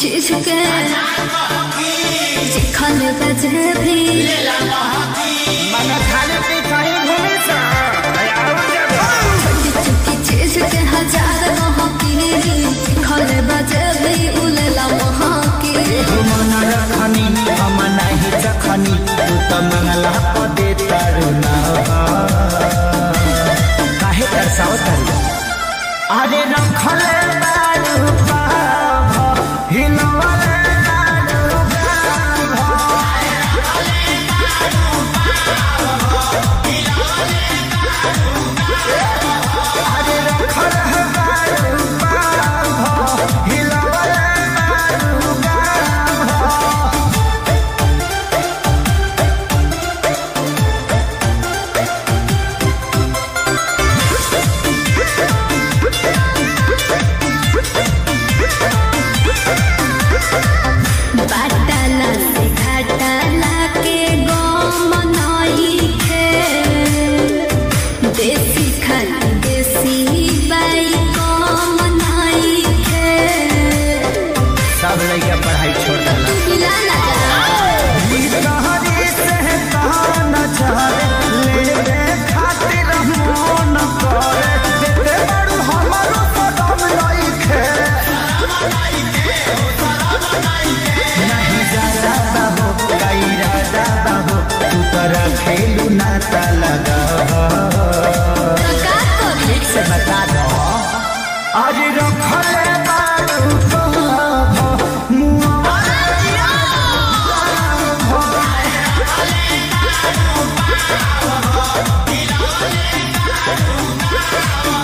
जिसके जिखल बजे भी छोटी छोटी चीज़ के हज़ार महकी जिखल बजे भी उलेला महकी मन रखनी हम नहीं जखनी। तू तो मंगला पदे तरुना काहे तरसाओ तरी? अरे रखले। How